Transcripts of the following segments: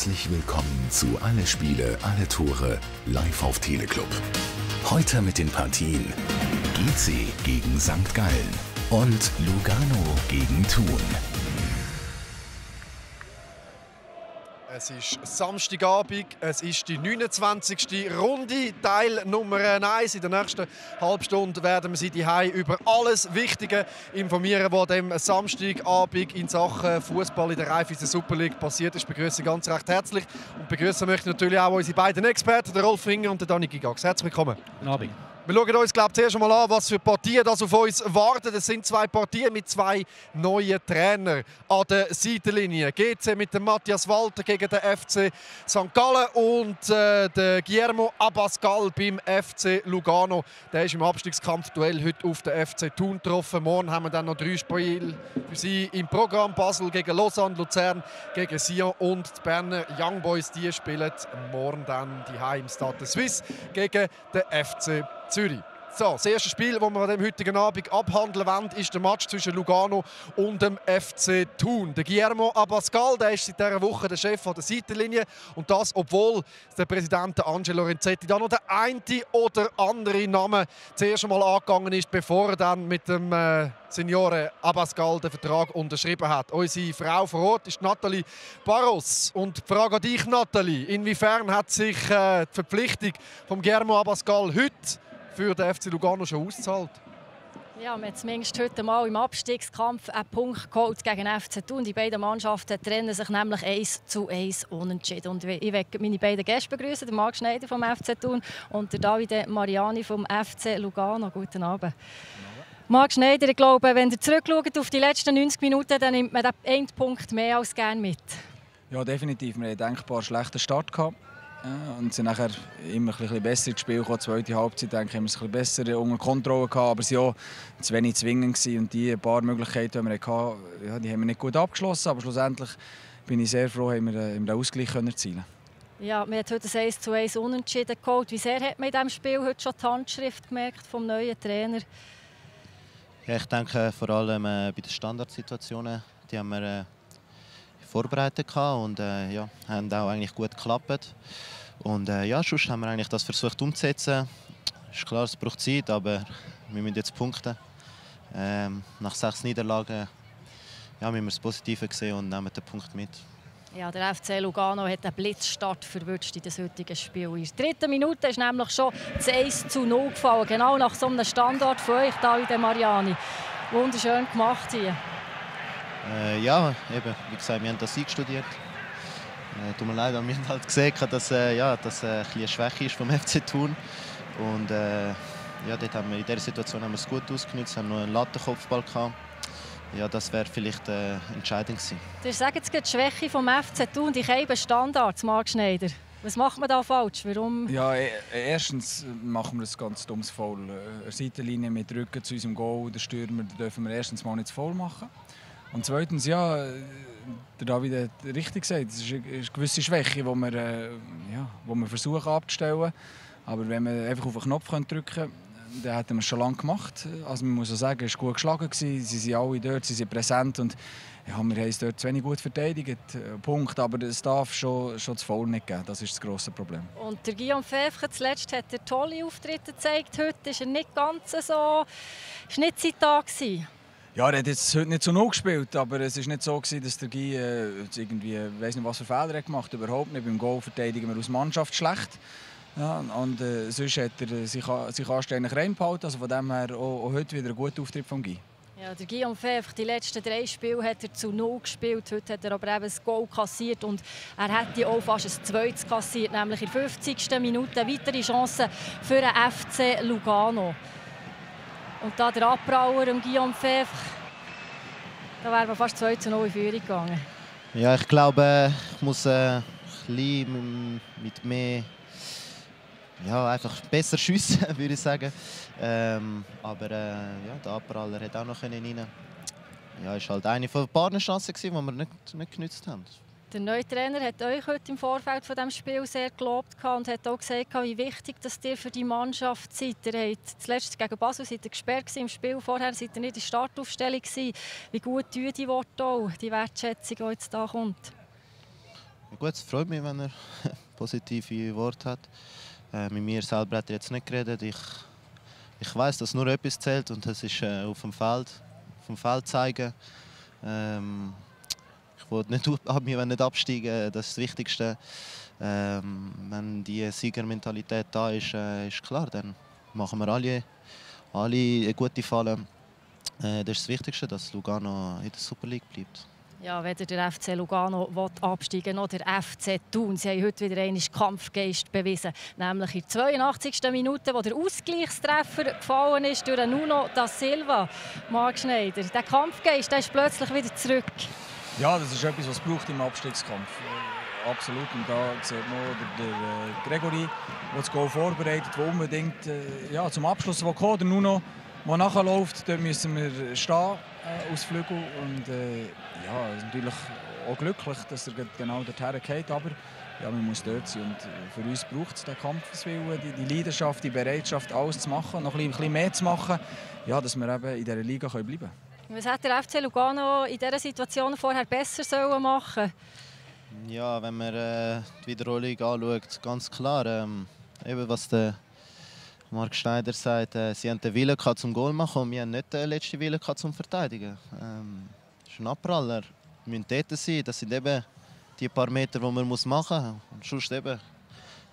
Herzlich willkommen zu Alle Spiele, alle Tore live auf Teleclub. Heute mit den Partien GC gegen St. Gallen und Lugano gegen Thun. Es ist Samstagabend, es ist die 29. Runde, Teil Nummer 1. In der nächsten Halbstunde werden wir Sie die über alles Wichtige informieren, was dem Samstagabend in Sachen Fußball in der Raiffeisen Super League passiert ist. Ich begrüße ganz recht herzlich und begrüßen möchte natürlich auch unsere beiden Experten, der Rolf Finger und der Dani Gigax. Herzlich willkommen. Guten Abend. Wir schauen uns glaub, zuerst einmal an, was für Partien das auf uns warten. Es sind zwei Partien mit zwei neuen Trainern an der Seitenlinie. GC mit dem Matthias Walter gegen den FC St. Gallen und äh, der Guillermo Abascal beim FC Lugano. Der ist im Abstiegskampfduell heute auf den FC Thun getroffen. Morgen haben wir dann noch drei Spiele für sie im Programm. Basel gegen Lausanne, Luzern gegen Sion und die Berner Young Boys. Die spielen morgen dann die Heim Stade Suisse gegen den FC Zürich. So, das erste Spiel, das wir an dem heutigen Abend abhandeln wollen, ist der Match zwischen Lugano und dem FC Thun. Der Guillermo Abascal der ist seit dieser Woche der Chef der Seitenlinie. Und das, obwohl der Präsident Angelo Renzetti da noch der eine oder andere Name zuerst einmal angegangen ist, bevor er dann mit dem äh, Signore Abascal den Vertrag unterschrieben hat. Unsere Frau vor Ort ist Nathalie Barros. Und die Frage an dich, Nathalie. Inwiefern hat sich äh, die Verpflichtung von Guillermo Abascal heute für den FC Lugano schon ausgezahlt? Ja, wir haben zumindest heute mal im Abstiegskampf einen Punkt geholt gegen den FC Thun. Die beiden Mannschaften trennen sich nämlich 1 zu 1 unentschieden. Und ich möchte meine beiden Gäste begrüßen, den Marc Schneider vom FC Thun und der Davide Mariani vom FC Lugano. Guten Abend. Marc Schneider, ich glaube, wenn ihr zurückschaut auf die letzten 90 Minuten, dann nimmt man den Punkt mehr als gerne mit. Ja, definitiv. Wir hatten einen denkbar schlechten Start. Gehabt. Ja, und sind nachher immer ein bisschen besser ins Spiel gekommen. Die zweite Halbzeit denke ich, haben wir es ein bisschen besser unter Kontrolle gehabt, aber sie waren auch zu wenig zwingend gewesen. und die paar Möglichkeiten, die wir hatten, ja, die haben wir nicht gut abgeschlossen, aber schlussendlich bin ich sehr froh, dass wir den Ausgleich erzielen ja, wir haben heute ein 1 zu 1 Unentschieden geholt. Wie sehr hat man in diesem Spiel heute schon die Handschrift gemerkt vom neuen Trainer? Ja, ich denke vor allem äh, bei den Standardsituationen, die haben wir äh, vorbereitet und äh, ja, haben auch eigentlich gut geklappt. Und äh, ja, sonst haben wir eigentlich das versucht umzusetzen. Ist klar, es braucht Zeit, aber wir müssen jetzt punkten. Ähm, nach sechs Niederlagen ja, müssen wir das Positive sehen und nehmen den Punkt mit. Ja, der FC Lugano hat einen Blitzstart verwünscht in das heutige Spiel. In der dritten Minute ist nämlich schon das 1 zu 0 gefallen. Genau nach so einem Standard von euch, Davide Mariani. Wunderschön gemacht hier. Äh, ja, eben, wie gesagt, wir haben das eingestudiert. Äh, tut mir leid, wir haben halt gesehen, dass äh, ja, das äh, eine Schwäche ist vom FC Thun. Und äh, ja, dort haben wir, in dieser Situation haben wir es gut ausgenutzt, haben noch einen Lattenkopfball gehabt. Ja, das wäre vielleicht äh, entscheidend gewesen. Du sagst jetzt die Schwäche vom FC Thun, die Scheiben Standards, Marc Schneider. Was macht man da falsch? Warum? Ja, e, erstens machen wir ein ganz dummes Foul. Eine Seitenlinie mit Rücken zu unserem Goal, der Stürmer, dürfen wir erstens mal nicht voll machen. Und zweitens, ja, der David hat richtig gesagt, es ist eine gewisse Schwäche, die wir, äh, ja, die wir versuchen abzustellen. Aber wenn wir einfach auf den Knopf drücken können, dann hätten wir es schon lange gemacht. Also man muss auch sagen, es war gut geschlagen. Sie sind alle dort, sie sind präsent und ja, wir haben es dort zu wenig gut verteidigt. Punkt. Aber es darf schon, schon zu voll nicht geben. Das ist das grosse Problem. Und der Guillaume Pfeffre zuletzt hat er tolle Auftritte gezeigt. Heute ist er nicht ganz so... Es war nicht sein Tag. Ja, er hat jetzt heute nicht so null gespielt, aber es war nicht so, gewesen, dass der Guy äh, irgendwie, weiß nicht, was für Fehler hat gemacht Überhaupt nicht. Beim Goal verteidigen wir aus Mannschaft schlecht. Ja, und äh, sonst hat er sich, sich anständig reingehalten. Also von dem her auch, auch heute wieder ein guter Auftritt von Guy. Ja, der Guillaume Fevre, die letzten drei Spiele hat er zu null gespielt. Heute hat er aber eben ein Goal kassiert und er hätte auch fast ein zweites kassiert, nämlich in der 50. Minute. Weitere Chance für den FC Lugano. Und da der Abbrauer, Guillaume Fevre, da wären wir fast 2 zu 0 in Führung gegangen. Ja, ich glaube, ich muss äh, mit mehr ja, einfach besser schiessen, würde ich sagen. Ähm, aber äh, ja, der Abpraller hat auch noch rein. Ja, ist halt eine von ein paar Chancen, die wir nicht, nicht genützt haben. Der neue Trainer hat euch heute im Vorfeld von dem Spiel sehr gelobt und hat auch gesagt, wie wichtig das ihr für die Mannschaft seid. Ihr habt zuletzt gegen Basel seid ihr gesperrt im Spiel. Vorher seid ihr nicht in der Startaufstellung gewesen. Wie gut tun die Worte auch, die Wertschätzung, die jetzt da kommt? gut, es freut mich, wenn er positive Worte hat. Äh, mit mir selber hat er jetzt nicht geredet. Ich, ich weiß, dass nur etwas zählt und das ist äh, auf dem Feld, auf dem Feld zeigen. Ähm, wollte nicht mir nicht absteigen, das ist das Wichtigste. Ähm, wenn die Siegermentalität da ist, äh, ist klar, dann machen wir alle, alle eine gute Falle. Äh, das ist das Wichtigste, dass Lugano in der Super League bleibt. Ja, weder der FC Lugano absteigen noch der FC Thun. Sie haben heute wieder einen Kampfgeist bewiesen. Nämlich in der 82. Minute, wo der Ausgleichstreffer gefallen ist durch Nuno da Silva. Marc Schneider, der Kampfgeist der ist plötzlich wieder zurück. Ja, das ist etwas, was braucht im Abstiegskampf. Äh, absolut. Und da sieht man der, der äh, Gregory, der das Goal vorbereitet, der unbedingt äh, ja, zum Abschluss will Der Nuno, der nachläuft, dort müssen wir stehen äh, aus Flügel. Und äh, ja, natürlich auch glücklich, dass er genau dorthin geht. Aber ja, man muss dort sein. Und für uns braucht es den Kampfeswillen, die, die Leidenschaft, die Bereitschaft, alles zu machen, noch ein bisschen mehr zu machen, ja, dass wir eben in dieser Liga bleiben können. Was hätte der FC Lugano in dieser Situation vorher besser sollen machen Ja, wenn man äh, die Wiederholung anschaut, ganz klar, ähm, eben was der Marc Schneider sagt, äh, sie haben den Willen zum Goal machen und wir haben nicht den letzten Willen zum Verteidigen. Ähm, das ist ein Abpraller. Wir müssen dort sein. Das sind eben die paar Meter, die man machen muss. Und sonst eben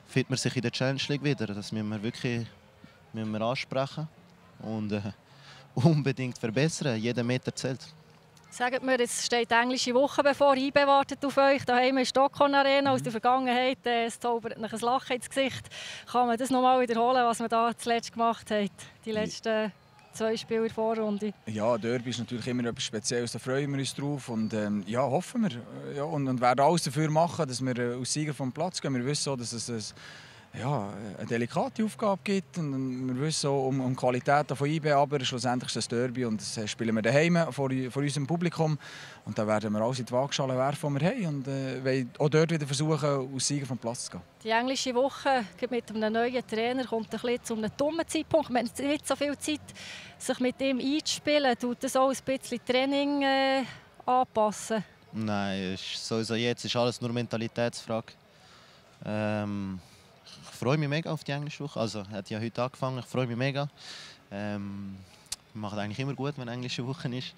findet man sich in der Challenge League wieder. Das müssen wir wirklich müssen wir ansprechen und äh, unbedingt verbessern. Jeder Meter zählt. Sagt mir, es steht die englische Woche bevor, einbewartet auf euch, daheim in Stockholm Arena aus der Vergangenheit. Äh, es zaubert ein Lachen ins Gesicht. Kann man das noch mal wiederholen, was man da zuletzt gemacht hat, die letzten zwei Spiele in der Vorrunde? Ja, Derby ist natürlich immer etwas Spezielles, da freuen wir uns drauf und ähm, ja, hoffen wir. Ja, und, und werden alles dafür machen, dass wir äh, als Sieger vom Platz gehen. Wir wissen auch, dass es ein ja, eine delikate Aufgabe gibt. Und wir wissen auch um, um die Qualität von IB, aber schlussendlich ist es ein Derby und das spielen wir daheim vor, vor unserem Publikum. Und da werden wir alles in die Waagschale werfen, die wir haben und äh, auch dort wieder versuchen, aus Sieger vom Platz zu gehen. Die englische Woche mit einem neuen Trainer kommt ein bisschen zu einem dummen Zeitpunkt. Man hat nicht so viel Zeit, sich mit ihm einzuspielen. Tut das auch ein bisschen Training äh, anpassen? Nein, sowieso jetzt ist alles nur Mentalitätsfrage. Ähm freue mich mega auf die englische Woche. Also, hat ja heute angefangen. Ich freue mich mega. Ähm, macht eigentlich immer gut, wenn englische Woche ist.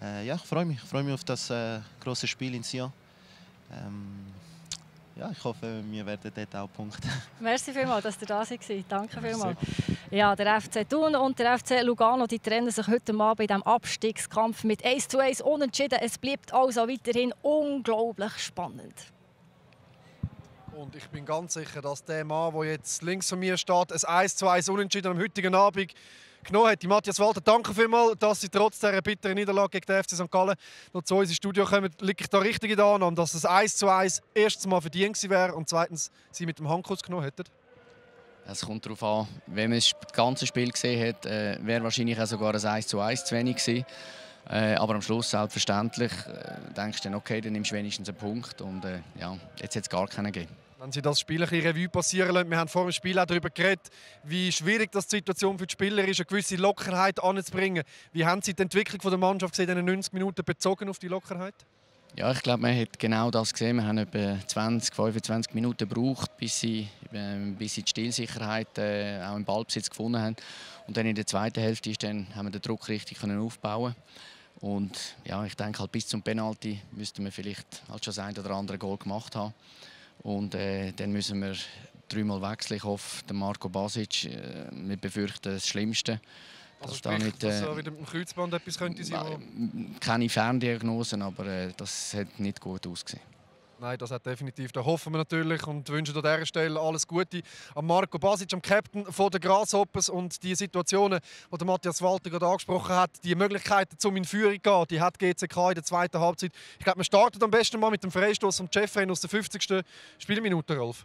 Äh, ja, ich freue mich. Ich freue mich auf das äh, große Spiel in Sion. Ähm, ja, ich hoffe, wir werden dort auch punkten. Merci vielmals, dass ihr da seid. Danke vielmals. Ja, der FC Thun und der FC Lugano die trennen sich heute Abend in diesem Abstiegskampf mit 1 zu 1 unentschieden. Es bleibt also weiterhin unglaublich spannend. Und ich bin ganz sicher, dass der Mann, der jetzt links von mir steht, ein 1 zu 1 Unentschieden am heutigen Abend genommen hat. Matthias Walter, danke vielmals, dass Sie trotz dieser bitteren Niederlage gegen den FC St. Gallen noch zu uns ins Studio kommen. Liege ich da richtig in der Annahme, dass es 1 zu 1 erstens mal verdient wäre und zweitens Sie mit dem Handkuss genommen hätten? Es kommt darauf an, wenn man das ganze Spiel gesehen hat, äh, wäre wahrscheinlich auch sogar ein 1 zu 1 zu wenig gewesen. Äh, aber am Schluss selbstverständlich äh, denkst du dann, okay, dann nimmst du wenigstens einen Punkt und äh, ja, jetzt hat es gar keinen gegeben. Wenn Sie das Spiel ein bisschen Revue passieren lassen, wir haben vor dem Spiel auch darüber geredet, wie schwierig das die Situation für die Spieler ist, eine gewisse Lockerheit anzubringen. Wie haben Sie die Entwicklung der Mannschaft in den 90 Minuten bezogen auf die Lockerheit? Ja, ich glaube, man hat genau das gesehen. Wir haben etwa 20, 25 Minuten gebraucht, bis sie, äh, bis sie die Stilsicherheit äh, auch im Ballbesitz gefunden haben. Und dann in der zweiten Hälfte ist dann, haben wir den Druck richtig können aufbauen Und ja, ich denke, halt bis zum Penalty müssten wir vielleicht halt schon das ein oder andere Goal gemacht haben. Und äh, dann müssen wir dreimal wechseln. Ich hoffe, Marco Basic, äh, wir befürchten das Schlimmste. Also sprich, da nicht, äh, dass wieder mit dem Kreuzband etwas könnte sein? Keine Ferndiagnosen, aber äh, das hat nicht gut ausgesehen. Nein, das hat definitiv. Da hoffen wir natürlich und wünschen an dieser Stelle alles Gute an Marco Basic, am Captain von der Grasshoppers und die Situationen, die der Matthias Walter gerade angesprochen hat, die Möglichkeiten, zum in Führung zu gehen, die hat GCK in der zweiten Halbzeit. Ich glaube, wir starten am besten mal mit dem Freistoß von Jeffrey aus der 50. Spielminute, Rolf.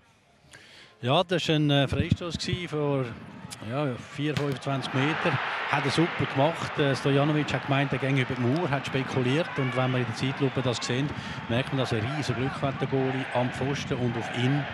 Ja, das war ein äh, Freistoß vor ja, 4, 25 Metern. Hat er super gemacht. Äh, Stojanovic hat gemeint, er ging über die Mauer, hat spekuliert. Und wenn wir in der Zeitlupe das sehen, merkt man, dass er riesen Glück hat, der Goalie, am Pfosten und auf ihn.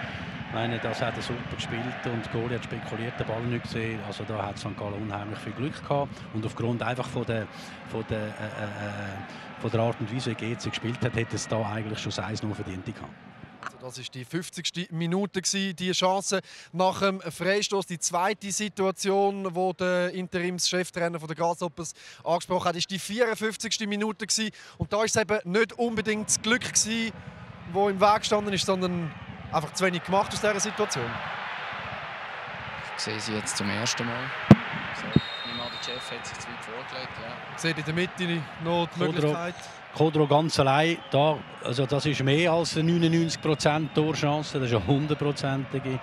Ich meine, das hat er super gespielt und Goalie hat spekuliert, den Ball nicht gesehen. Also da hat St. Gallen unheimlich viel Glück gehabt. Und aufgrund einfach von der, von der, äh, äh, äh von der Art und Weise, wie GC gespielt hat, hätte es da eigentlich schon 1 nur verdient gehabt. Das war die 50. Minute, die Chance nach dem Freistoß. Die zweite Situation, wo der Interimscheftrainer der Grasshoppers angesprochen hat, ist die 54. Minute. Und da war es eben nicht unbedingt das Glück, das im Weg gestanden ist, sondern einfach zu wenig gemacht aus dieser Situation. Ich sehe sie jetzt zum ersten Mal. Chef hat sich zu weit vorgelegt. Ja. Seht in der Mitte noch die Möglichkeit? Kodro ganz allein, da, also das ist mehr als eine 99% Torchance, das ist eine 100%ige.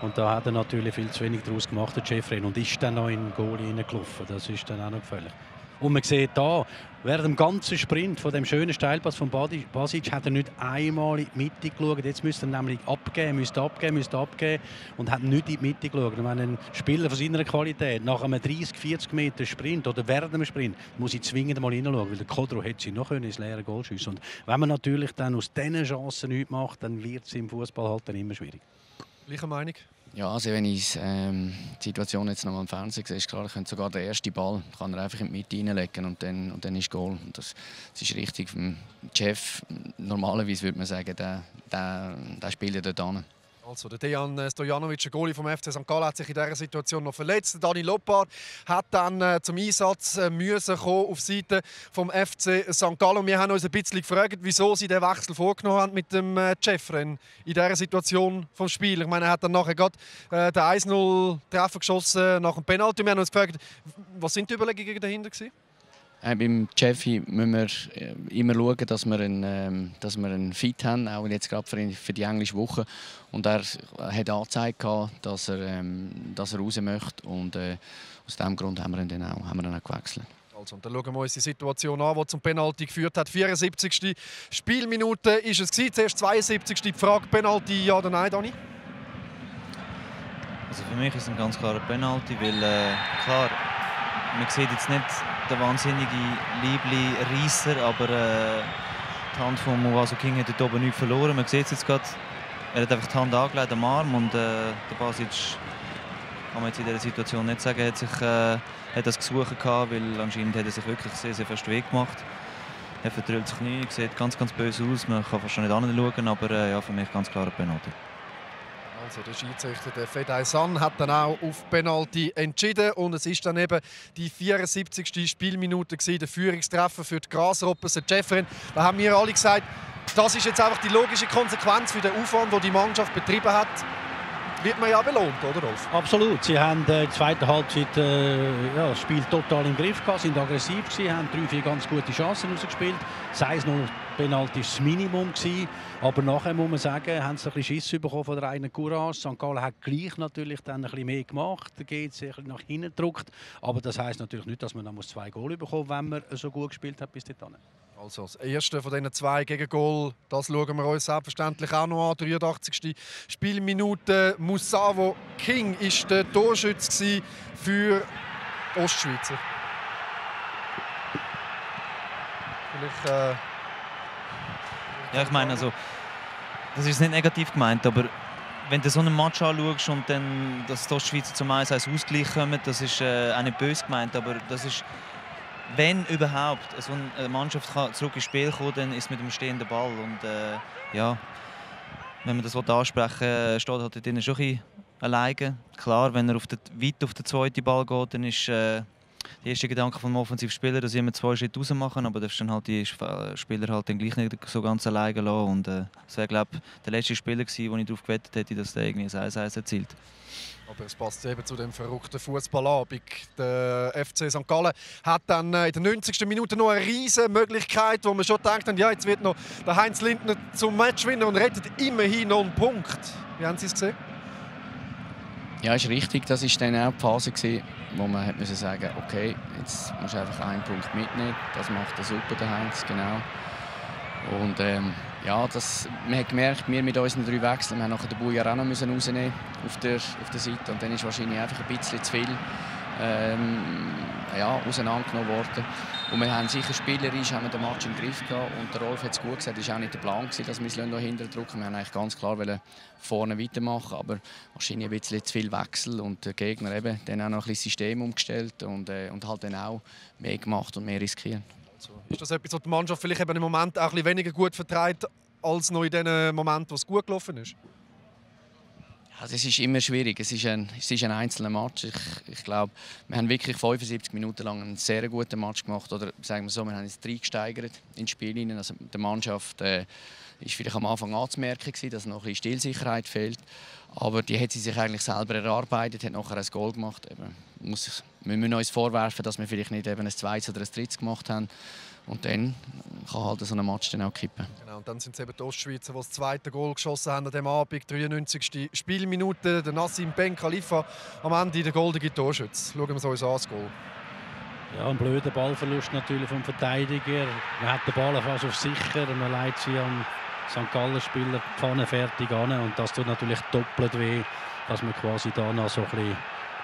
Und da hat er natürlich viel zu wenig daraus gemacht, der Jeffrey, und ist dann noch in den Goal hineingelaufen. Das ist dann auch noch gefährlich. Und man sieht da, während dem ganzen Sprint von dem schönen Steilpass von Basic hat er nicht einmal in die Mitte geschaut. Jetzt müsste er nämlich abgeben, müsste abgeben, müsste abgeben und hat nicht in die Mitte geschaut. Und wenn ein Spieler von seiner Qualität nach einem 30, 40 Meter Sprint oder während einem Sprint muss ich zwingend mal hineinschauen, weil der Kodro hätte sie noch können ins leere Goal schiessen Und wenn man natürlich dann aus diesen Chancen nichts macht, dann wird es im Fußball halt dann immer schwierig. Gleiche Meinung? Ja, also wenn ich ähm, die Situation jetzt noch am Fernsehen sehe, ist klar, ich könnte sogar den ersten Ball kann er einfach in die Mitte reinlegen und dann, und dann ist Goal. Und das, das ist richtig. Vom Chef, normalerweise würde man sagen, der, der, der spielt ja dort. Also der Dejan äh, Stojanovic, der Goalie vom FC St. Gallen, hat sich in dieser Situation noch verletzt. Dani Loppard hat dann äh, zum Einsatz äh, müssen kommen auf Seite vom FC St. Gallen. wir haben uns ein bisschen gefragt, wieso sie den Wechsel vorgenommen haben mit dem äh, Jeffren in dieser Situation vom Spiel. Ich meine, er hat dann nachher gerade äh, den 1-0 Treffer geschossen nach dem Penalty. Wir haben uns gefragt, was sind die Überlegungen dahinter gewesen? Äh, beim Jeffy müssen wir äh, immer schauen, dass wir einen, ähm, dass wir einen Fit haben, auch jetzt gerade für, für die englische Woche. Und er hat angezeigt, dass er, ähm, dass er raus möchte. Und äh, aus diesem Grund haben wir ihn dann auch, haben wir ihn auch gewechselt. Also, und dann schauen wir uns die Situation an, die zum Penalty geführt hat. 74. Spielminute ist es gewesen. Zuerst 72. Die Frage Penalty ja oder nein, Dani? Also für mich ist es ein ganz klarer Penalty, weil äh, klar, man sieht jetzt nicht der wahnsinnige liebli Reisser, aber äh, die Hand von Moaso King hat dort oben nichts verloren. Man sieht es jetzt gerade. Er hat einfach die Hand angelegt am Arm und äh, der Basic kann man jetzt in dieser Situation nicht sagen, hat, sich, äh, hat das gesucht gehabt, weil anscheinend hat er sich wirklich sehr, sehr fest Weg gemacht. Er vertrüllt sich nicht, sieht ganz, ganz böse aus. Man kann fast schon nicht anschauen, aber äh, ja, für mich ganz klar ein Penalty. Also der Schiedsrichter der Fedai San hat dann auch auf Penalty entschieden und es ist dann eben die 74. Spielminute gewesen, der Führungstreffer für die Grasroppers, Jeffrin. Da haben wir alle gesagt, das ist jetzt einfach die logische Konsequenz für den Aufwand, den die Mannschaft betrieben hat. Wird man ja belohnt, oder Rolf? Absolut. Sie haben äh, die zweite Halbzeit äh, ja, das Spiel total im Griff gehabt, sind aggressiv gewesen, haben drei, vier ganz gute Chancen rausgespielt. Sei es noch Penalty war das Minimum. Aber nachher muss man sagen, haben sie ein bisschen Schiss bekommen von der eigenen Courage. St. Gallen hat gleich natürlich dann ein bisschen mehr gemacht. Der geht sich nach hinten gedruckt. Aber das heisst natürlich nicht, dass man dann zwei Goal bekommen muss, wenn man so gut gespielt hat bis dahin. Also das erste von diesen zwei Gegengol, das schauen wir uns selbstverständlich auch noch an. 83. Spielminute. Musavo King war der Torschütze für Ostschweizer. Vielleicht äh, ja, ich meine, also, das ist nicht negativ gemeint, aber wenn du so einen Match anschaust und dann, dass die Ostschweizer zum 1-1 Ausgleich kommen, das ist äh, auch nicht böse gemeint, aber das ist, wenn überhaupt so eine Mannschaft zurück ins Spiel kommen dann ist es mit dem stehenden Ball. Und äh, ja, wenn man das ansprechen will, steht halt dort schon ein bisschen alleine. Klar, wenn er auf den, weit auf den zweiten Ball geht, dann ist äh, der erste Gedanke vom Offensivspieler, dass immer zwei Schritte raus machen, aber darfst halt die Spieler halt dann gleich nicht so ganz alleine lassen. Und äh, das wäre glaube der letzte Spieler gewesen, wo ich darauf gewettet hätte, dass der irgendwie ein 1-1 erzielt. Aber es passt eben zu dem verrückten Fußballabend. Der FC St. Gallen hat dann äh, in der 90. Minute noch eine riesige Möglichkeit, wo man schon denkt, ja, jetzt wird noch der Heinz Lindner zum Matchwinner und rettet immerhin noch einen Punkt. Wie haben Sie es gesehen? Ja, ist richtig. Das war dann auch die Phase, gewesen, wo man hat müssen sagen okay, jetzt musst du einfach einen Punkt mitnehmen. Das macht der super, der Heinz, genau. Und ähm, ja, das, man hat gemerkt, wir mit unseren drei Wechseln, wir haben den Buja auch noch müssen rausnehmen auf der, auf der Seite. Und dann ist wahrscheinlich einfach ein bisschen zu viel ähm, ja, auseinandergenommen worden. Und wir haben sicher spielerisch haben wir den Match im Griff gehabt und der Rolf hat es gut gesagt, es war auch nicht der Plan, gewesen, dass wir es noch hinter drücken. Wir haben eigentlich ganz klar vorne weitermachen, aber wahrscheinlich ein bisschen zu viel Wechsel und der Gegner eben dann auch noch ein bisschen System umgestellt und, äh, und halt dann auch mehr gemacht und mehr riskiert. Ist das etwas, was die Mannschaft vielleicht eben im Moment auch ein bisschen weniger gut vertreibt als noch in den Momenten, wo es gut gelaufen ist? Also es ist immer schwierig. Es ist ein, es ist ein einzelner Match. Ich, ich glaube, wir haben wirklich 75 Minuten lang einen sehr guten Match gemacht. Oder sagen wir so, wir haben jetzt drei gesteigert ins Spiel. Also der Mannschaft äh, ist vielleicht am Anfang anzumerken, dass noch ein bisschen Stillsicherheit fehlt. Aber die hat sie sich eigentlich selber erarbeitet, hat nachher ein Goal gemacht. Eben, muss, wir müssen uns vorwerfen, dass wir vielleicht nicht eben ein zweites oder ein drittes gemacht haben. Und dann kann halt so ein Match dann auch kippen. Genau, und dann sind es eben die Ostschweizer, die das zweite Goal geschossen haben an diesem Abend, 93. Spielminute. Der Nassim Ben Khalifa am Ende der goldige Torschütze. Schauen wir uns an, das Goal. Ja, ein blöder Ballverlust natürlich vom Verteidiger. Man hat den Ball fast auf sicher und man leitet sie am St. Galler Spieler die Pfanne fertig an. Und das tut natürlich doppelt weh, dass man quasi da noch so ein bisschen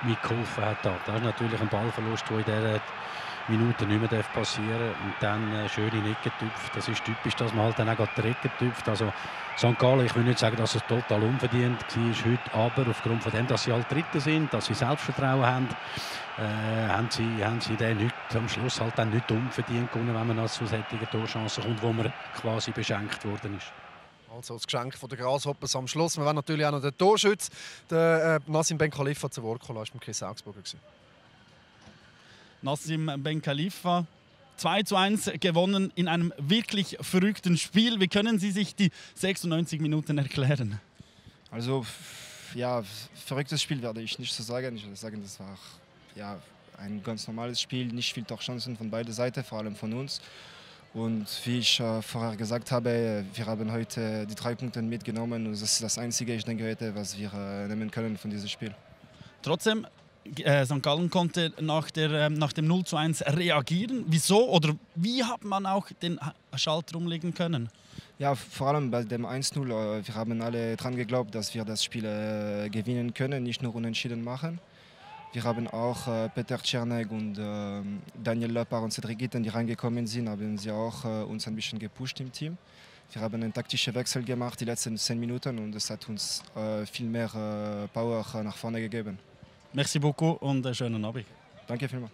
mitgeholfen hat. Das ist natürlich ein Ballverlust, der in dieser Minuten nicht mehr passieren. Und dann äh, schön in Ecke tüpft. Das ist typisch, dass man halt dann auch die tüpft. Also St. Gallen, ich will nicht sagen, dass es total unverdient war heute, aber aufgrund von dem, dass sie halt Dritte sind, dass sie Selbstvertrauen haben, äh, haben, sie, haben sie den nicht, am Schluss halt dann nicht unverdient gewonnen, wenn man zu solchen Torchancen kommt, wo man quasi beschenkt worden ist. Also das Geschenk von der Grasshoppers am Schluss. Wir werden natürlich auch noch den Torschütz, den äh, Nassim Ben Khalifa, zu Wort kommen lassen. Chris Augsburger. Nassim Ben Khalifa. 2 zu 1 gewonnen in einem wirklich verrückten Spiel. Wie können Sie sich die 96 Minuten erklären? Also, ja, verrücktes Spiel werde ich nicht so sagen. Ich würde sagen, das war ja, ein ganz normales Spiel. Nicht viel Torchancen von beiden Seiten, vor allem von uns. Und wie ich äh, vorher gesagt habe, wir haben heute die drei Punkte mitgenommen und das ist das Einzige, ich denke heute, was wir äh, nehmen können von diesem Spiel. Trotzdem, äh, St. Gallen konnte nach, der, ähm, nach dem 0 zu 1 reagieren. Wieso oder wie hat man auch den Schalter umlegen können? Ja, vor allem bei dem 1-0. Äh, wir haben alle daran geglaubt, dass wir das Spiel äh, gewinnen können, nicht nur unentschieden machen. Wir haben auch Peter Czernek und äh, Daniel Löpper und Cedric Gitten, die reingekommen sind, haben sie auch uns ein bisschen gepusht im Team. Wir haben einen taktischen Wechsel gemacht die letzten zehn Minuten und das hat uns viel mehr Power nach vorne gegeben. Merci beaucoup und einen schönen Abend. Danke vielmals.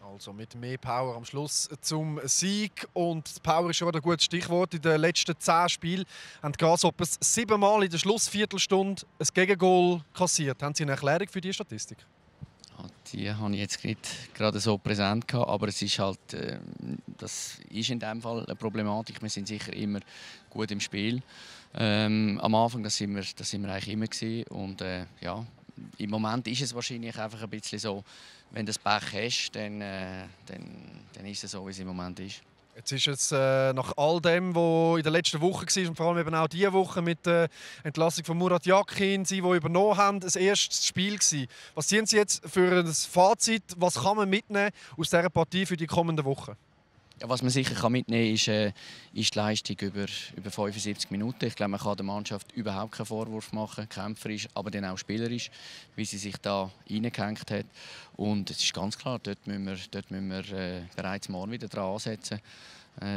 Also mit mehr Power am Schluss zum Sieg. Und Power ist schon ein gutes Stichwort. In den letzten zehn Spielen haben die Grasshoppers siebenmal in der Schlussviertelstunde ein Gegengol kassiert. Haben Sie eine Erklärung für diese Statistik? Die habe ich jetzt nicht gerade so präsent gehabt, aber es ist halt, äh, das ist in dem Fall eine Problematik. Wir sind sicher immer gut im Spiel. Ähm, am Anfang, das sind wir, das sind wir eigentlich immer gewesen. und äh, ja, im Moment ist es wahrscheinlich einfach ein bisschen so, wenn du das Pech hast, dann, äh, dann, dann ist es so, wie es im Moment ist. Jetzt ist es äh, nach all dem, was in der letzten Woche war und vor allem eben auch diese Woche mit der Entlassung von Murat Yakin, sie, die übernommen haben, das erste Spiel gewesen. Was sind Sie jetzt für ein Fazit? Was kann man mitnehmen aus dieser Partie für die kommenden Wochen? Ja, was man sicher kann mitnehmen kann, ist, äh, ist die Leistung über, über 75 Minuten. Ich glaube, man kann der Mannschaft überhaupt keinen Vorwurf machen, kämpferisch, aber dann auch spielerisch, wie sie sich da reingehängt hat. Und es ist ganz klar, dort müssen wir, dort müssen wir äh, bereits morgen wieder dran ansetzen,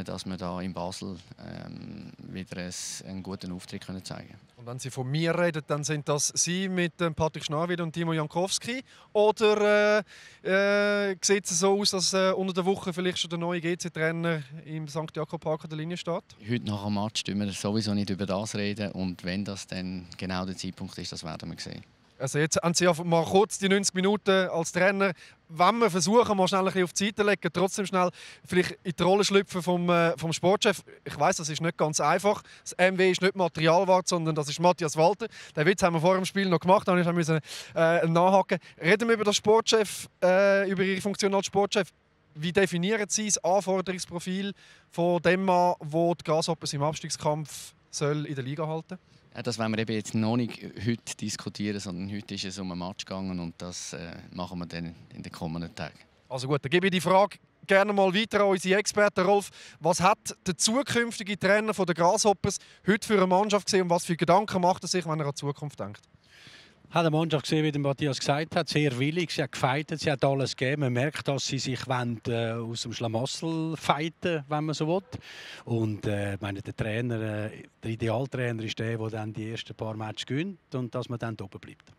dass wir da in Basel ähm, wieder ein, einen guten Auftritt können zeigen können. Und wenn Sie von mir reden, dann sind das Sie mit ähm, Patrick Schnarwid und Timo Jankowski. Oder äh, äh, sieht es so aus, dass äh, unter der Woche vielleicht schon der neue GC-Trainer im St. Jakob Park an der Linie steht? Heute nach dem Match reden wir sowieso nicht über das reden. Und wenn das dann genau der Zeitpunkt ist, das werden wir sehen. Also jetzt haben Sie ja mal kurz die 90 Minuten als Trainer. Wenn wir versuchen, mal schnell ein bisschen auf die Seite legen, trotzdem schnell vielleicht in die Rolle schlüpfen vom, äh, vom Sportchef. Ich weiß, das ist nicht ganz einfach. Das MW ist nicht Materialwart, sondern das ist Matthias Walter. Den Witz haben wir vor dem Spiel noch gemacht, da musste ich äh, nachhaken. Reden wir über den Sportchef, äh, über Ihre Funktion als Sportchef. Wie definieren Sie das Anforderungsprofil von dem Mann, der die Grasshoppers im Abstiegskampf soll in der Liga halten soll? Ja, das wollen wir eben jetzt noch nicht heute diskutieren, sondern heute ist es um einen Match gegangen und das äh, machen wir dann in den kommenden Tagen. Also gut, dann gebe ich die Frage gerne mal weiter an unsere Experten. Rolf, was hat der zukünftige Trainer der Grasshoppers heute für eine Mannschaft gesehen und was für Gedanken macht er sich, wenn er an die Zukunft denkt? Hat die Mannschaft gesehen, wie Matthias gesagt hat, sehr willig. Sie hat gefeitet, sie hat alles gegeben. Man merkt, dass sie sich wollen, äh, aus dem Schlamassel fighten, wenn man so will. Und äh, meine, der Trainer, äh, der Idealtrainer ist der, der dann die ersten paar Matches gewinnt und dass man dann oben bleibt.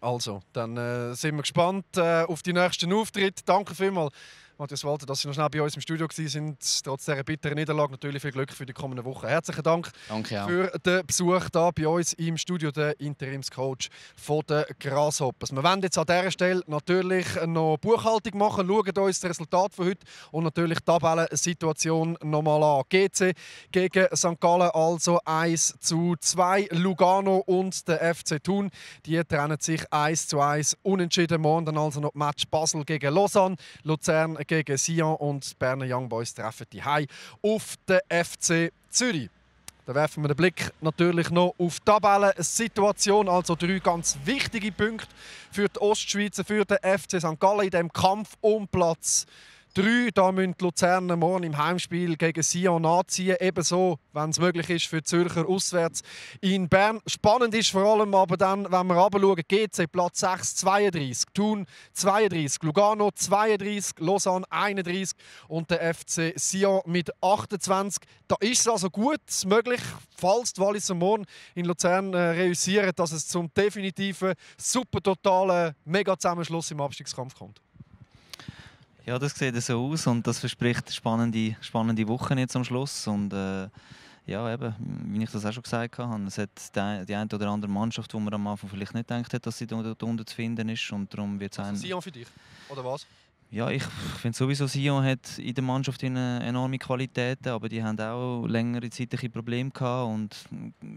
Also, dann äh, sind wir gespannt äh, auf die nächsten Auftritte. Danke vielmals Matthias Walter, dass Sie noch schnell bei uns im Studio waren, trotz dieser bitteren Niederlage. Natürlich viel Glück für die kommenden Wochen. Herzlichen Dank Danke auch. für den Besuch hier bei uns im Studio, der Interimscoach von den Grasshoppers. Wir werden jetzt an dieser Stelle natürlich noch Buchhaltung machen, schauen uns das Resultat von heute und natürlich die Tabellensituation nochmal an. GC gegen St. Gallen also 1 zu 2. Lugano und der FC Thun, die trennen sich 1 zu 1 unentschieden. Morgen dann also noch Match Basel gegen Lausanne, Luzern gegen Sion und Berner Young Boys treffen die Hai auf den FC Zürich. Da werfen wir den Blick natürlich noch auf die Tabellensituation. Also drei ganz wichtige Punkte für die Ostschweizer, für den FC St. Gallen in dem Kampf um Platz 3. Da müssen die Luzerner morgen im Heimspiel gegen Sion nachziehen. Ebenso, wenn es möglich ist, für Zürcher auswärts in Bern. Spannend ist vor allem aber dann, wenn wir runterschauen, GC Platz 6, 32, Thun 32, Lugano 32, Lausanne 31 und der FC Sion mit 28. Da ist es also gut möglich, falls die Walliser morgen in Luzern äh, reüssieren, dass es zum definitiven, super totalen Mega-Zusammenschluss im Abstiegskampf kommt. Ja, das sieht so aus und das verspricht spannende, spannende Wochen jetzt am Schluss. Und äh, ja, eben, wie ich das auch schon gesagt habe, es hat die, die eine oder andere Mannschaft, wo man am Anfang vielleicht nicht gedacht hat, dass sie dort unten zu finden ist. Und darum wird es also Sion für dich, oder was? Ja, ich finde sowieso, Sion hat in der Mannschaft eine enorme Qualitäten, aber die haben auch längere Zeit ein Probleme gehabt und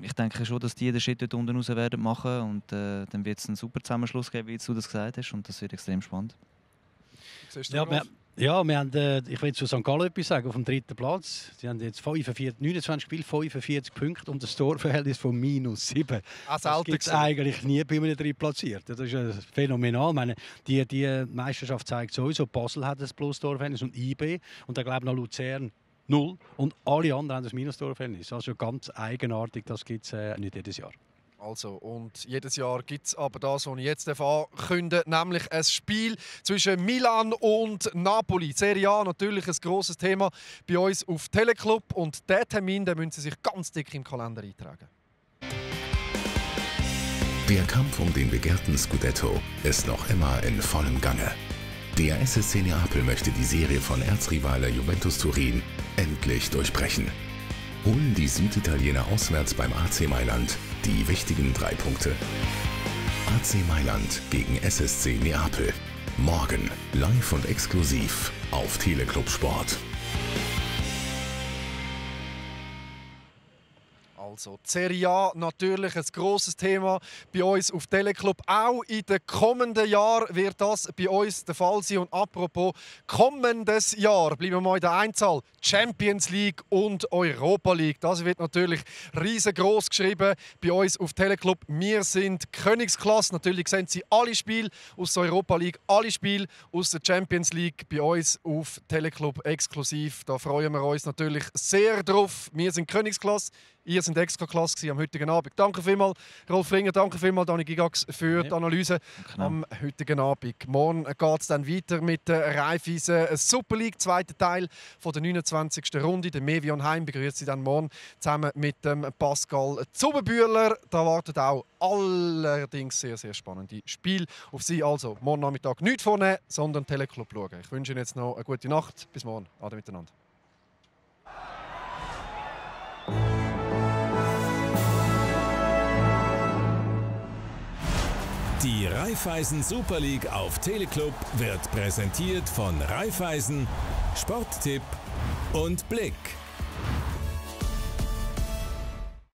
ich denke schon, dass die den Schritt dort unten raus werden machen und äh, dann wird es einen super Zusammenschluss geben, wie du das gesagt hast und das wird extrem spannend. Ja, wir, ja, wir haben, äh, ich will zu St. Gallen etwas sagen, auf dem dritten Platz. Sie haben jetzt 45, 29 Spiele, 45 Punkte und ein Torverhältnis von minus 7. Ah, das gibt es eigentlich nie bei einem Drittplatzierten. Das ist äh, phänomenal. Ich meine, die, die Meisterschaft zeigt sowieso, Basel hat ein Plus-Torverhältnis und IB und dann glaube ich noch Luzern null und alle anderen haben das Minus-Torverhältnis. Also ganz eigenartig, das gibt es äh, nicht jedes Jahr. Also, und jedes Jahr gibt es aber das, was ich jetzt ankündige, nämlich ein Spiel zwischen Milan und Napoli. Serie A natürlich ein grosses Thema bei uns auf Teleclub. Und diesen Termin den müssen Sie sich ganz dick im Kalender eintragen. Der Kampf um den begehrten Scudetto ist noch immer in vollem Gange. Der SSC Neapel möchte die Serie von Erzrivale Juventus Turin endlich durchbrechen holen die Süditaliener auswärts beim AC Mailand die wichtigen drei Punkte. AC Mailand gegen SSC Neapel. Morgen live und exklusiv auf Teleclub Sport. Also Serie A natürlich ein grosses Thema bei uns auf Teleclub. Auch in den kommenden Jahren wird das bei uns der Fall sein. Und apropos kommendes Jahr, bleiben wir mal in der Einzahl. Champions League und Europa League. Das wird natürlich riesengroß geschrieben bei uns auf Teleclub. Wir sind Königsklasse. Natürlich sehen Sie alle Spiele aus der Europa League, alle Spiele aus der Champions League bei uns auf Teleclub exklusiv. Da freuen wir uns natürlich sehr drauf. Wir sind Königsklasse. Ihr seid extra klasse am heutigen Abend. Danke vielmals, Rolf Ringer, danke vielmals, Dani Gigax, für die Analyse genau. am heutigen Abend. Morgen geht es dann weiter mit der Raiffeisen Super League, zweiter Teil von der 29. Runde. Der Mevion Heim begrüßt Sie dann morgen zusammen mit dem Pascal Zubenbühler. Da wartet auch allerdings sehr, sehr spannende Spiel auf Sie. Also morgen Nachmittag nicht vornehmen, sondern Teleclub schauen. Ich wünsche Ihnen jetzt noch eine gute Nacht. Bis morgen. Ade miteinander. Die Raiffeisen Super League auf Teleclub wird präsentiert von Raiffeisen, Sporttipp und Blick.